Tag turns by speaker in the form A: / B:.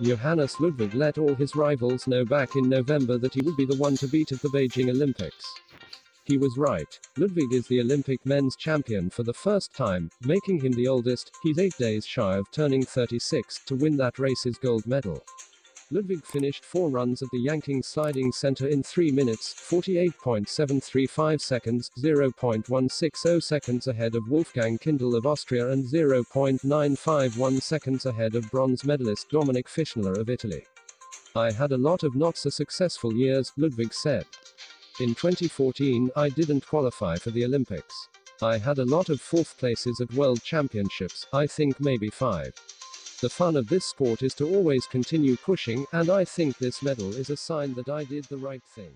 A: Johannes Ludwig let all his rivals know back in November that he would be the one to beat at the Beijing Olympics. He was right. Ludwig is the Olympic men's champion for the first time, making him the oldest, he's eight days shy of turning 36, to win that race's gold medal. Ludwig finished four runs at the Yanqing Sliding Center in 3 minutes, 48.735 seconds, 0.160 seconds ahead of Wolfgang Kindl of Austria and 0.951 seconds ahead of bronze medalist Dominik Fischnaller of Italy. I had a lot of not so successful years, Ludwig said. In 2014, I didn't qualify for the Olympics. I had a lot of fourth places at World Championships, I think maybe five. The fun of this sport is to always continue pushing, and I think this medal is a sign that I did the right thing.